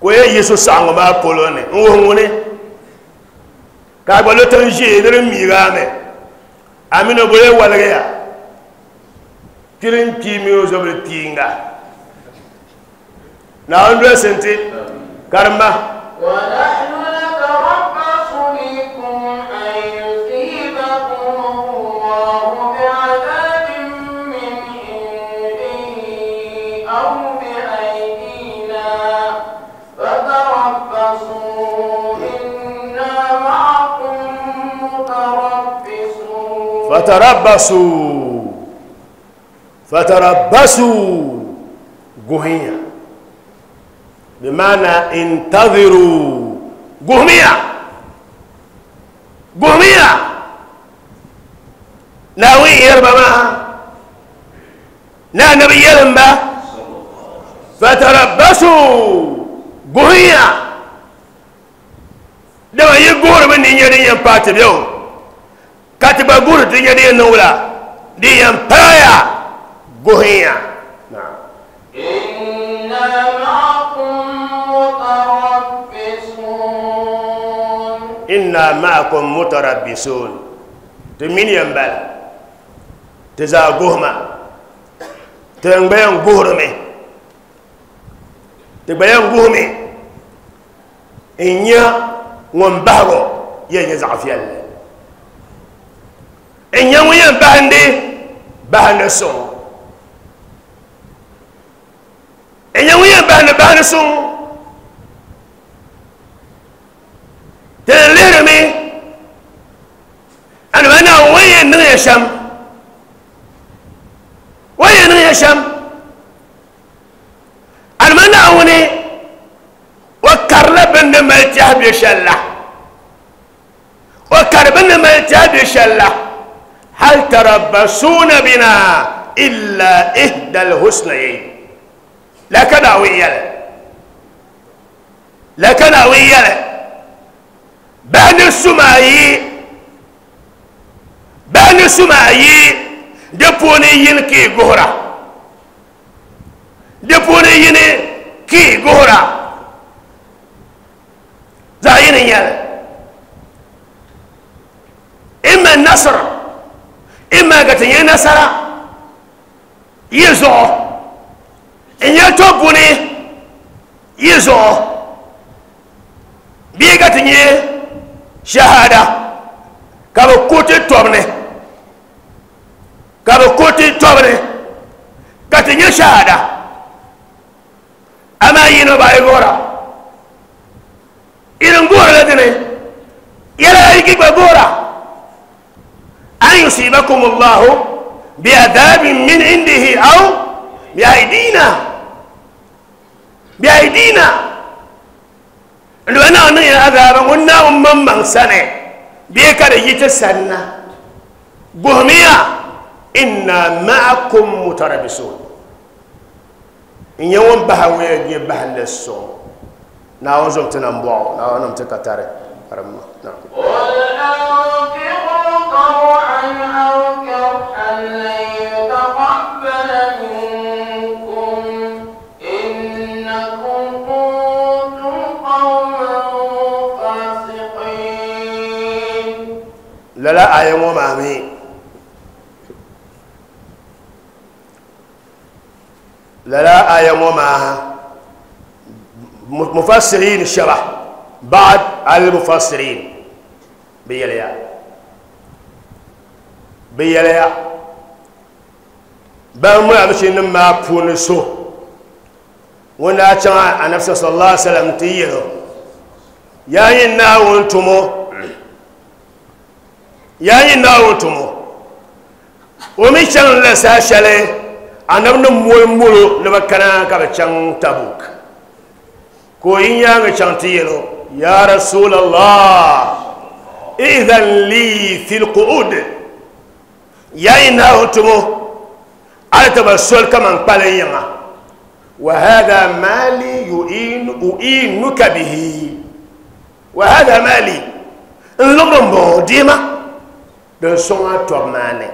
ko ye yisu saɣangu maa polo ni n wuhi ŋuni ka a gba lo tin ʒee ni di miigaami a mini o bole waligiya tilin kpii mi o zobili tiinga doli sinti karimba ونحن نتربص بكم أن يصيبكم الله بعذاب من عنده أو بأيدينا. فتربصوا إنا معكم متربصون. فتربصوا. فتربصوا. قهية. بمعنى انتظروا. قهمية! قهمية! ناوي يربى معها نا نبي يلمبا فتربصوا. قهية دما يقول من يدين ينبات اليوم ti nyɛ di nula di yɛn paaya guhiya إنا معكم inna ma'akum mutarabbisun. To min yambal te za gohma te ngbayan gohrome te bayan gohme inya won bahro yenye zafiyal inya won bahande bahande so inya won bahande bahande so تغلير مي أنا وين نغي وين نغي شم أنا أنا وني وكر لبن ما يتحب يشلا هل تربصون بنا إلا إهدى الحسنيين؟ لكن أويل لكن أويل bani sumayi bani sumayi de pone yin ki gohra de pone yin ki gohra za yin yar imma nasr imma gata yin nasara yizo in ya to pone yizo bi gata yin shahada. Ka bɛ kuriti tɔbu ni ka bɛ kuriti tɔbu ni ka ti nyɛ shahada. Amaa yino ba ayibora irin goora la dini yi ki gba goora an yusibakum allahu biadabin min indihi aw biaidina. Biaidina. Gora أن يصيبكم الله بعذاب من عنده أو بأيدينا بأيدينا لو أنا أنا عذاب قلنا أمم من سنة بيكر يتسنى بهمية إنا معكم متربصون إن يوم بهوي يجي بهل السوم ناو زمتنا مبوع ناو نمتكتاري نعم قل أنفقوا طوعا أو كرها لن لا لا لا لا لا لا لا لا مو ما مفسرين لا بعد المفسرين. لا لا لا لا لا لا لا لا لا لا لا لا لا لا لا لا لا yaa yi naawun tumo o mi chaŋ la saa shɛli anabi ni moli molo ni ba kana ka chaŋ tabuk ko yin yaanga chaŋ ti yɛlo ya rasulallah idan li fi lqu'ud yaa yi naawun tumo ala ta ba sol kaman kpalin yaŋa wa hada mali yu'in u'inuka bihi wa hada mali n lugri don sõŋa tɔb maane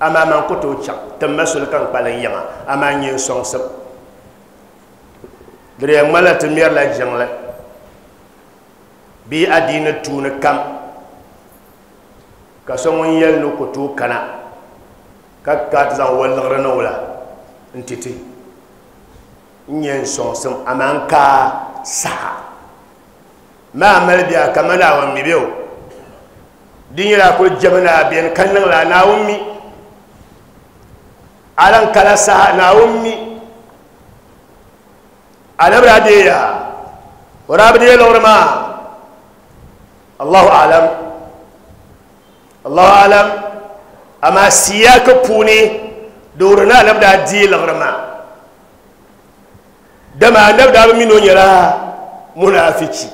amaa man kʋ tɩ f chak tɩ m kan kpal n yɛŋa amaa yẽ n sõngsem dɩd yaa ŋma la tɩ bi la zĩŋlɛ kam. Ka sõŋ n yɛl ni kʋ kana ka kaa tɩ zaŋ wallgr ne wula n tɩ n yẽ n sõngsem amaa n kaa saga maa ma la a wa mi be din yira ko jamana biyan kan nan la na wummi alan kala sa na wummi anabra de ya wara bi de lorma Allahu alam. Allahu alam. Ama siya ka puni dorna nabda di lorma dama bi mino nyara munafiki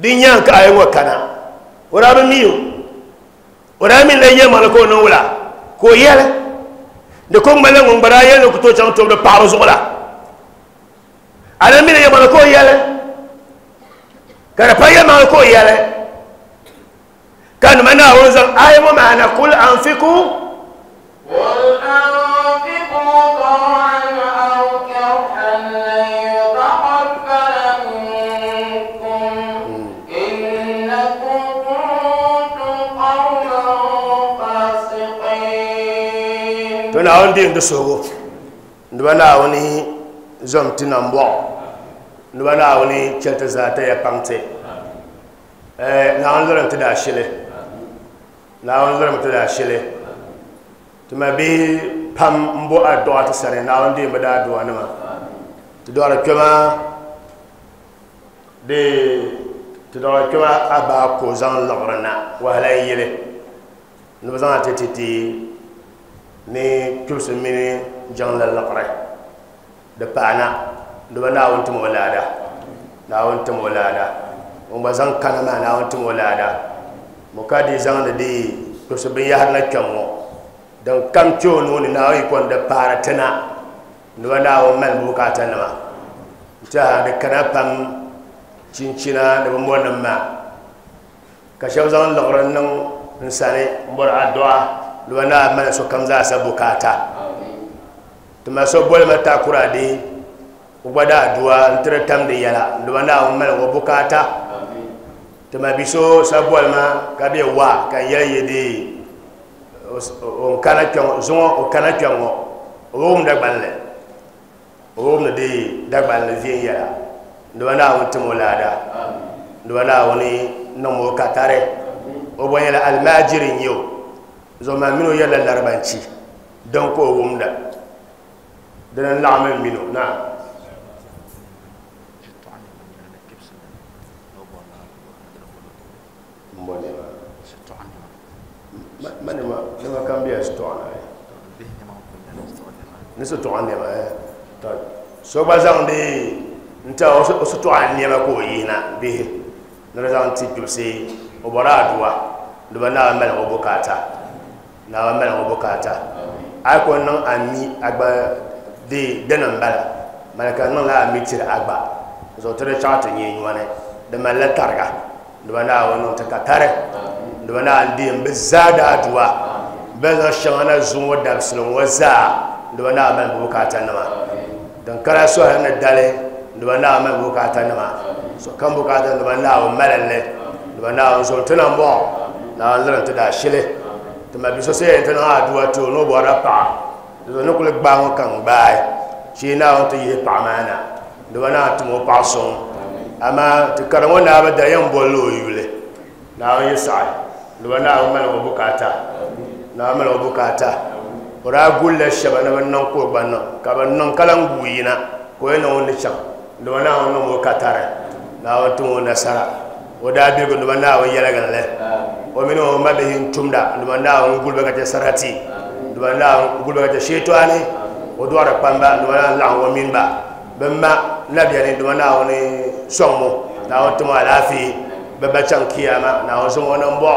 din yanka ayi wa kana. Ko no wala ko yele de ko ngale ngom bara yele ko to chang to de paro so wala ala min yema ko yele kana pa yema ko yele kan mana wazan ayi mo mana kul anfiku قل أنفقوا na àwọn dèyìn tó sọ̀rọ̀ nígbà láwọn ní zọmtí na ń bọ̀ nígbà láwọn ní kyẹtẹ zaata yẹ pamtẹ ẹ láwọn lọ́rọ̀ tó dà ṣẹlẹ̀ láwọn lọ́rọ̀ tó dà ṣẹlẹ̀ tuma bi pam n bɔ a dɔgɔ ti sani naawuni dèyìn bɛ daa dɔgɔ ni ma. Ti dɔgɔra kpɛma de ti dɔgɔra kpɛma a baa ko zaŋ lɔgɔri na wahala yɛlɛ ni bɛ zaŋ a ti ti ti. Ni kibsi mini jaŋ la liɣiri. Di paana noba naawuni tim o laada. Naawuni tim o laada. Ŋun gba zaŋ kana maa naawuni tim o laada. Mo ka di zaŋdi di kibsi binyahari na kpɛm ŋɔ. Din kam kpe o nuuni naawuni yi kon di paara tina noba naawuni mali buƙata nima. Ntiɛha di kana pam chinchina ni bi mɔnim maa. Ka shɛba zaŋ liɣiri niŋ n sani n bɔri addu'a luwana amana sokam za sa buƙata. Tuma so bolma takura de ubada duwa ntira tam de yala. Luwana amana wa buƙata. Tuma biso sa bolma kabe wa kan yaye de on o kana kyɔŋɔ o bɛ wum o bɛ wumni de dagbanli vien yɛla noba naawuni tim o laada noba naawuni niŋ katare. O bɔ nyɛla almaajiri n nyɛ zoma mino yalla larabanci don ko wumda. Dana laɣamin mino na. Manema nema kan biya su tɔɣana ni su tɔɣa nema eh. so gba zaŋ de nta o su tɔɣa nema ko o yihina bihi. Ni di zaŋ ti gbibsi o aduwa. Di ba naa mali o bukaata na wa mala buƙata. Ay ko ami agba de denan bala malaka non la ami agba. Zo tare chata nyi nywane da mala targa. Da bana wono ta katare da bana andi be zada adwa shana zuwa da waza da bana mala buƙata nama. Dan kara so na dale. Da bana mala buƙata nama. So kan buƙata da bana wa mala le. Bana zo tunan bo na zan shile. tàbí sọ́sẹ́ ẹ̀tẹ́nà àdúwà tí ó lọ́bọ̀ ara pàá ìzọ̀ ní kúlẹ̀ gbá wọn kàn gbá ẹ̀. Ṣe náà wọn tó yẹ pàmánà lọ́wọ́ náà tí wọ́n pàá sọ́n àmá ti kàrà wọn náà bẹ̀dẹ̀ yẹn bọ́ lóòyìnlẹ̀ náà yẹ sàì lọ́wọ́ náà wọn mẹ́lẹ̀ bukata náà mẹ́lẹ̀ bukata ọ̀rọ̀ agúnlẹ̀ ṣẹba náà nan kó gba náà. Kaba nan kalan guyina kò yẹ náà wọn ní can lọ́wọ́ náà wọn náà wọn katara náà wọn tó nasara o da bir go dumanda awon yala galale o min o mabbe hin tumda dumanda awon gulbe ka te sarati. Dumanda awon gulbe ka te shaytani o do ara pamba dumanda la awon min ba bamma nabiya ni dumanda awon sonmo na awon tuma alafi. Baba chan kiyama na awon so wona mbo.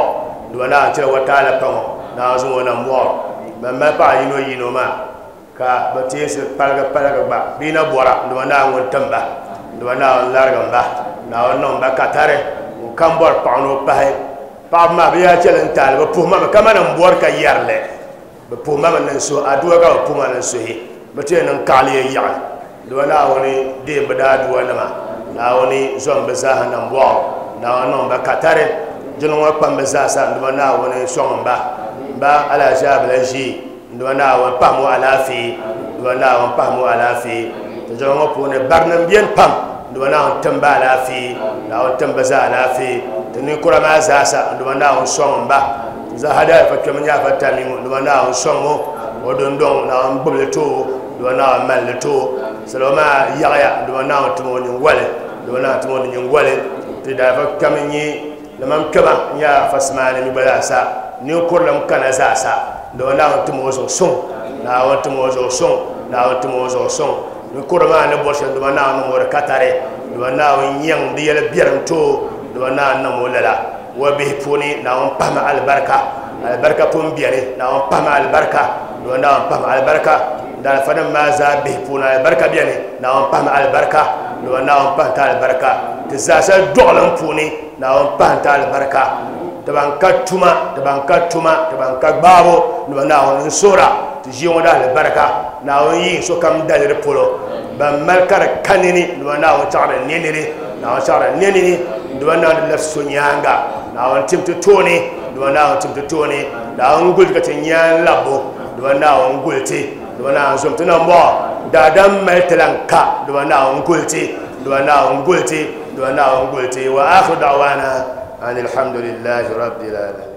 Dumanda awon tira wataala pango na awon so wona mbo bamma pa yino yino ma ka ba tese palga palga ba. Bina bora dumanda awon tamba dumanda awon largamba na awon non ba katare. n ka bɔri paɣa ni o pahi paɣaba maa bɛ yaa chɛli n taali bɛ puhimami kamani n bɔri ka yɛri li bɛ puhimami ni n suhi aduwa ka bɛ puhima ni n suhi bɛ ti yɛn ni n kaɣali yɛ yaɣi liba naawuni deem bɛ daa aduwa nima naawuni zɔm bɛ zaaha nambɔɣu naawa niŋ bɛ katari jiŋwa kpam bɛ zaasa n duma naawuni sɔŋ ba ba alaazaa bila ʒii n duma naawuni pahimu alaafee n duma naawuni pahimu alaafee ti jiŋwa ŋɔ puuni barina m biɛni pam. nduma naawuni tim ba alaafee naawuni tim bi zaa alaafee ti ninkura maa zaa sa nduma naawuni sɔŋ ba zaha daa fa kpɛm nyaa fa tamimu nduma naawuni sɔŋo o dundɔŋ naawuni gbibili too nduma naawuni malili too salo maa yaɣaya nduma naawuni tim o nyingoli nduma naawuni tim o nyingoli ti daa fa kpɛm nyɛ lamam kpɛma nyaa fa simaani mi gba zaa sa ninkuri lam kana zaa sa. Nduma naawuni tim o zuɣu sɔŋ naawuni tim o zuɣu sɔŋ naawuni tim o zuɣu sɔŋ do kurma ne boshan do na no wor katare do na on yang di yele biranto do na na molala wa bi funi na on pama albarka. Albarka pon biere na on pama albarka. Do na on pama albarka. Da fadan ma za bi funa albarka biere na on pama albarka. Do na on pama albarka. Ti sa sa dolan funi na on pama albarka. Taban katuma taban katuma taban kagbabo do na on sura soora ti ʒii ŋɔ da alibarika naawuni yi sokam dali di polo ban mali ka di ka nini duma naawuni chaɣari nenini naawuni chaɣari nenini duma naawuni labisi so nyaanga naawuni tim ti tooni duma naawuni tim ti tooni naawuni guli ka ti nyaan labbo duma naawuni guli ti duma naawuni zom ti nan bɔɣɔ daadam mali ti lan ka duma naawuni guli ti duma naawuni guli ti duma naawuni guli ti wa akhiru da'wana an alhamdulillahi rabbil alamin